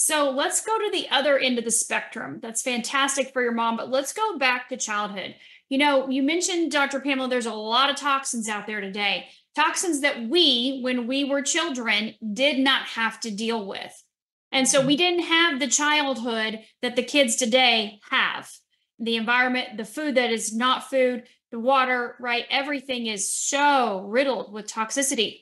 So let's go to the other end of the spectrum. That's fantastic for your mom, but let's go back to childhood. You know, you mentioned, Dr. Pamela, there's a lot of toxins out there today, toxins that we, when we were children, did not have to deal with. And so we mm-hmm. didn't have the childhood that the kids today have. The environment, the food that is not food, the water, right? Everything is so riddled with toxicity.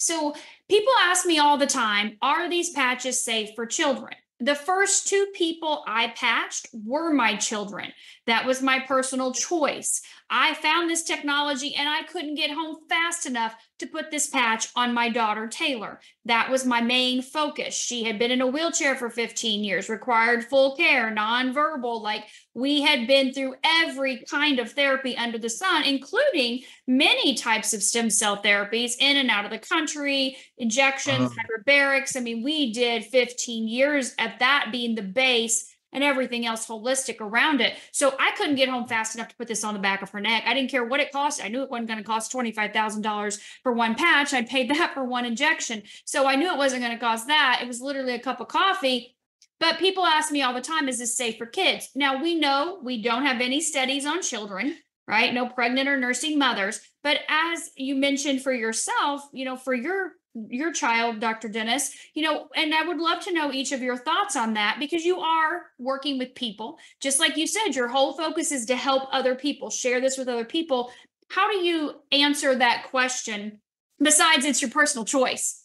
So people ask me all the time are these patches safe for children? The first two people I patched were my children. That was my personal choice. I found this technology and I couldn't get home fast enough to put this patch on my daughter, Taylor. That was my main focus. She had been in a wheelchair for 15 years, required full care, nonverbal. Like we had been through every kind of therapy under the sun, including many types of stem cell therapies in and out of the country, injections, uh-huh. hyperbarics. I mean, we did 15 years at that being the base and everything else holistic around it. So I couldn't get home fast enough to put this on the back of her neck. I didn't care what it cost. I knew it wasn't going to cost $25,000 for one patch. I paid that for one injection. So I knew it wasn't going to cost that. It was literally a cup of coffee. But people ask me all the time, is this safe for kids? Now we know we don't have any studies on children, right? No pregnant or nursing mothers. But as you mentioned for yourself, you know, for your your child, Dr. Dennis, you know, and I would love to know each of your thoughts on that because you are working with people. Just like you said, your whole focus is to help other people, share this with other people. How do you answer that question besides it's your personal choice?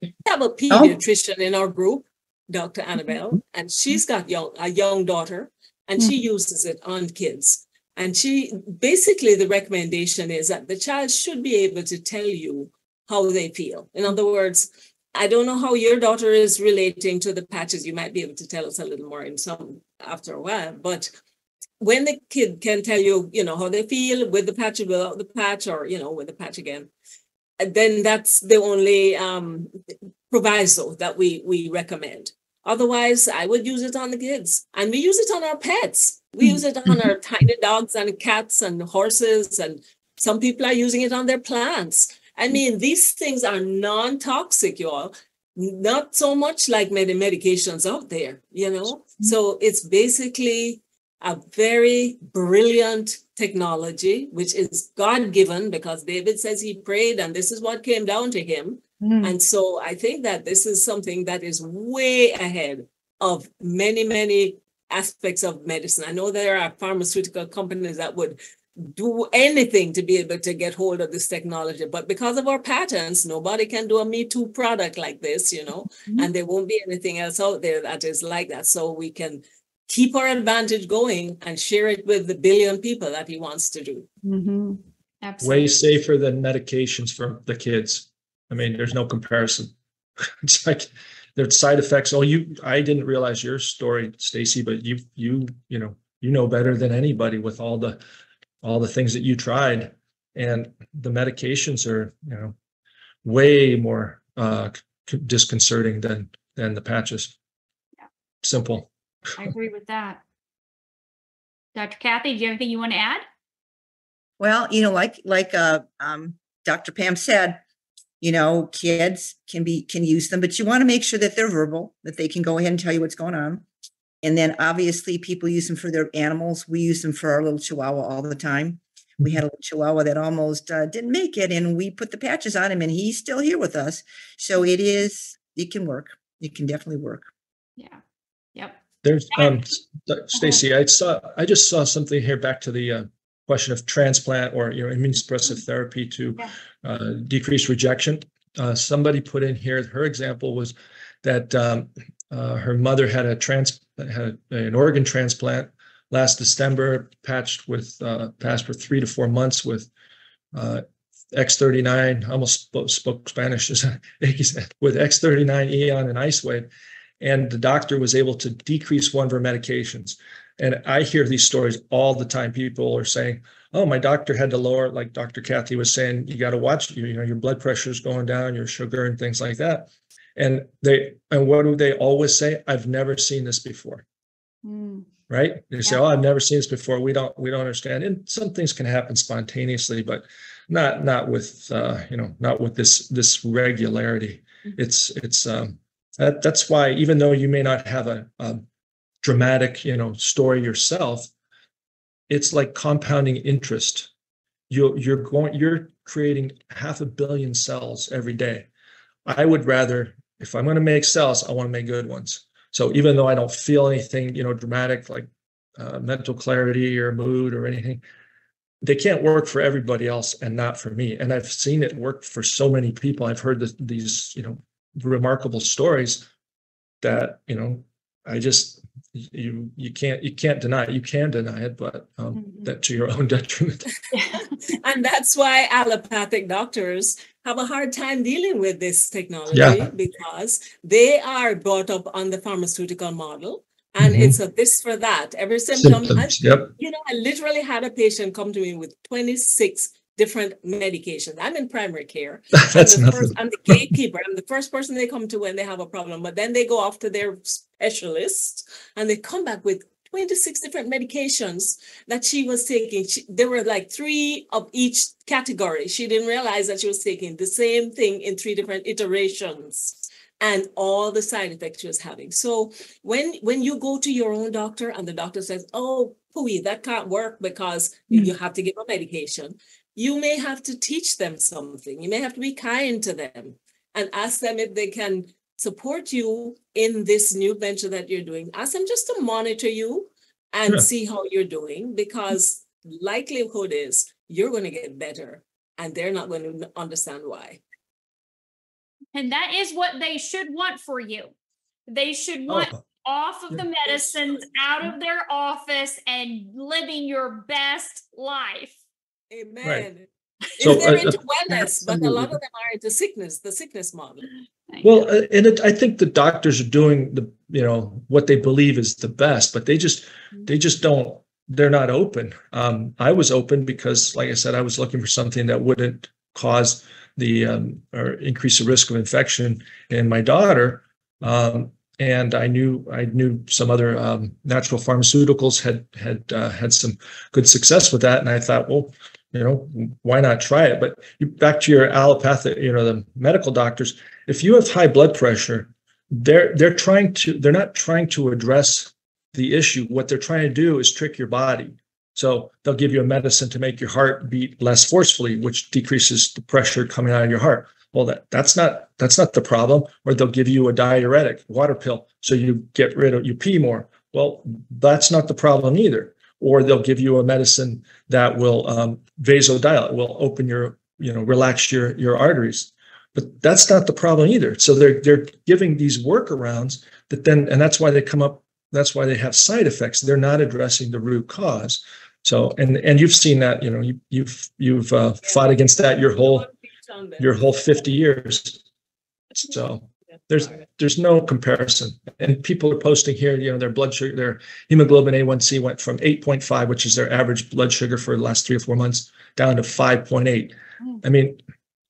We have a pediatrician oh. in our group, Dr. Annabelle, mm-hmm. and she's got young a young daughter and mm-hmm. she uses it on kids. And she basically the recommendation is that the child should be able to tell you how they feel. In other words, I don't know how your daughter is relating to the patches. You might be able to tell us a little more in some after a while. But when the kid can tell you, you know, how they feel with the patch, without the patch, or you know, with the patch again, then that's the only um, proviso that we we recommend. Otherwise, I would use it on the kids, and we use it on our pets. We use it on our tiny dogs and cats and horses, and some people are using it on their plants. I mean, these things are non toxic, y'all. Not so much like many medications out there, you know? Mm-hmm. So it's basically a very brilliant technology, which is God given because David says he prayed and this is what came down to him. Mm. And so I think that this is something that is way ahead of many, many aspects of medicine. I know there are pharmaceutical companies that would do anything to be able to get hold of this technology. But because of our patents, nobody can do a Me Too product like this, you know, mm-hmm. and there won't be anything else out there that is like that. So we can keep our advantage going and share it with the billion people that he wants to do. Mm-hmm. Absolutely. Way safer than medications for the kids. I mean, there's no comparison. it's like there's side effects. Oh, you I didn't realize your story, Stacy, but you you you know, you know better than anybody with all the all the things that you tried and the medications are you know way more uh disconcerting than than the patches. Yeah. simple. I agree with that. Dr kathy do you have anything you want to add? Well you know like like uh um dr pam said you know kids can be can use them but you want to make sure that they're verbal that they can go ahead and tell you what's going on and then obviously people use them for their animals. We use them for our little chihuahua all the time. We had a little chihuahua that almost uh, didn't make it, and we put the patches on him, and he's still here with us. So it is, it can work. It can definitely work. Yeah. Yep. There's um, Stacy. I saw. I just saw something here. Back to the uh, question of transplant or you know immunosuppressive mm-hmm. therapy to yeah. uh, decrease rejection. Uh, somebody put in here. Her example was that um, uh, her mother had a trans had an organ transplant last December, patched with uh, passed for three to four months with uh, X39. Almost spoke, spoke Spanish with X39 Aeon and Ice Wave, and the doctor was able to decrease one of her medications. And I hear these stories all the time. People are saying, "Oh, my doctor had to lower," like Dr. Kathy was saying, "You got to watch. You, you know, your blood pressure is going down, your sugar, and things like that." And they and what do they always say? I've never seen this before. Mm. Right? They say, "Oh, I've never seen this before." We don't we don't understand. And some things can happen spontaneously, but not not with uh, you know not with this this regularity. Mm-hmm. It's it's um, That, that's why, even though you may not have a, a dramatic, you know, story yourself, it's like compounding interest. you're you're going, you're creating half a billion cells every day. I would rather, if I'm going to make cells, I want to make good ones. So even though I don't feel anything, you know, dramatic like uh, mental clarity or mood or anything, they can't work for everybody else and not for me. And I've seen it work for so many people. I've heard this, these, you know, remarkable stories that you know i just you you can't you can't deny it you can deny it but um, Mhm. that to your own detriment and that's why allopathic doctors have a hard time dealing with this technology Yeah. because they are brought up on the pharmaceutical model and Mhm. it's a this for that every symptom symptoms yep you know i literally had a patient come to me with 26 different medications i'm in primary care that's I'm the nothing first, I'm the gatekeeper. I'm the first person they come to when they have a problem. But then they go off to their specialist and they come back with 26 different medications that she was taking. She, there were like three of each category. She didn't realize that she was taking the same thing in three different iterations and all the side effects she was having. So when when you go to your own doctor and the doctor says, "Oh, pooey, that can't work because Mm. you have to give a medication," you may have to teach them something. You may have to be kind to them and ask them if they can support you in this new venture that you're doing. Ask them just to monitor you and Yeah. see how you're doing because likelihood is you're going to get better and they're not going to understand why. And that is what they should want for you. They should want Oh, off of the medicines, out of their office, and living your best life. Amen. So, If they're uh, into wellness, but a lot of them are into sickness, the sickness model. Well uh, and it, i think the doctors are doing the you know what they believe is the best but they just they just don't they're not open. Um i was open because like i said i was looking for something that wouldn't cause the um or increase the risk of infection in my daughter. Um and i knew i knew some other um, natural pharmaceuticals had had uh, had some good success with that. And i thought well you know why not try it? But you, back to your allopathic you know the medical doctors if you have high blood pressure they're they're trying to they're not trying to address the issue. What they're trying to do is trick your body. So they'll give you a medicine to make your heart beat less forcefully which decreases the pressure coming out of your heart. Well that that's not that's not the problem. Or they'll give you a diuretic water pill so you get rid of you pee more. Well that's not the problem either. Or they'll give you a medicine that will um, vasodilate will open your you know relax your your arteries but that's not the problem either. So they're they're giving these workarounds that then and that's why they come up that's why they have side effects. They're not addressing the root cause. So and and you've seen that you know you, you've you've uh, fought against that your whole your whole 50 years. So there's there's no comparison. And people are posting here you know their blood sugar their hemoglobin a1c went from 8.5 which is their average blood sugar for the last three or four months down to 5.8 i mean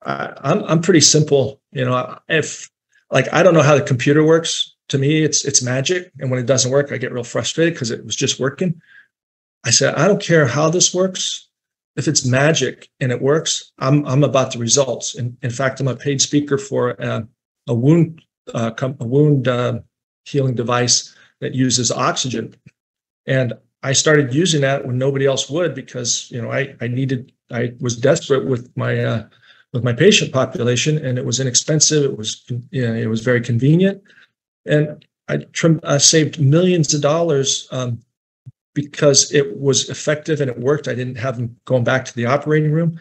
I, i'm i'm pretty simple you know if like i don't know how the computer works. To me it's it's magic. And when it doesn't work i get real frustrated because it was just working. I said i don't care how this works. If it's magic and it works i'm i'm about the results. And in fact i'm a paid speaker for uh, a wound uh, com- a wound uh, healing device that uses oxygen, and I started using that when nobody else would because you know I I needed I was desperate with my uh, with my patient population and it was inexpensive it was you know it was very convenient and I trim, I saved millions of dollars um, because it was effective and it worked. I didn't have them going back to the operating room.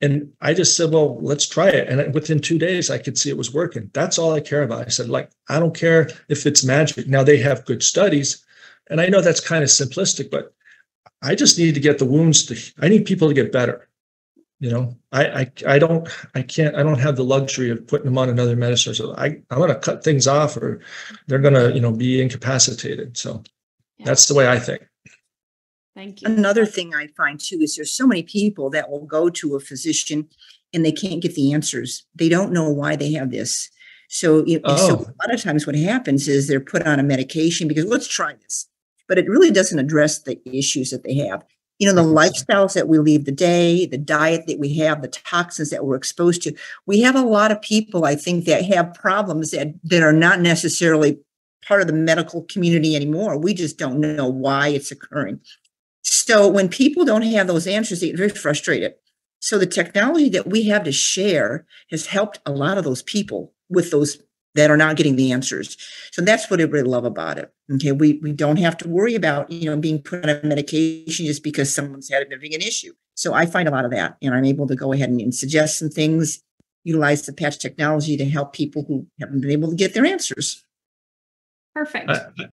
And I just said, well, let's try it. And within two days, I could see it was working. That's all I care about. I said, like, I don't care if it's magic. Now they have good studies. And I know that's kind of simplistic, but I just need to get the wounds to, I need people to get better. You know, I, I, I don't, I can't, I don't have the luxury of putting them on another medicine. So I, I'm going to cut things off or they're going to, you know, be incapacitated. So that's the way I think. Thank you. Another thing I find too is there's so many people that will go to a physician and they can't get the answers. They don't know why they have this. So, you- so Oh. a lot of times what happens is they're put on a medication because let's try this, but it really doesn't address the issues that they have. You know, the mm-hmm. lifestyles that we leave the day, the diet that we have, the toxins that we're exposed to. We have a lot of people, I think, that have problems that, that are not necessarily part of the medical community anymore. We just don't know why it's occurring. So when people don't have those answers, they get very frustrated. So the technology that we have to share has helped a lot of those people with those that are not getting the answers. So that's what I really love about it. Okay, we we don't have to worry about you know being put on medication just because someone's had having an issue. So I find a lot of that, and I'm able to go ahead and, and suggest some things, utilize the patch technology to help people who haven't been able to get their answers. Perfect. I,